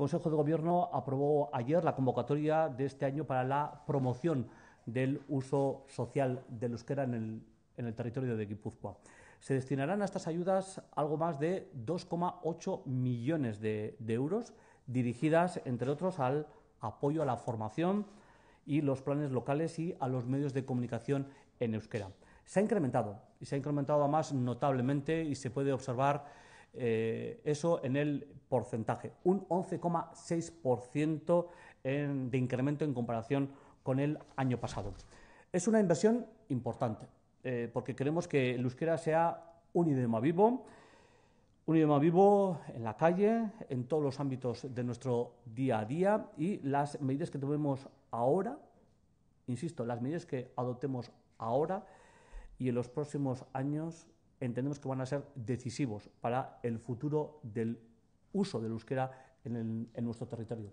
El Consejo de Gobierno aprobó ayer la convocatoria de este año para la promoción del uso social del euskera en el, territorio de Guipúzcoa. Se destinarán a estas ayudas algo más de 2,8 millones de, euros dirigidas, entre otros, al apoyo a la formación y los planes locales y a los medios de comunicación en euskera. Se ha incrementado y se ha incrementado además notablemente y se puede observar eh, eso en el porcentaje, un 11,6% de incremento en comparación con el año pasado. Es una inversión importante, eh, porque queremos que el euskera sea un idioma vivo, un idioma vivo en la calle, en todos los ámbitos de nuestro día a día y las medidas que tomemos ahora, insisto, las medidas que adoptemos ahora y en los próximos años entendemos que van a ser decisivos para el futuro del uso del euskera en, nuestro territorio.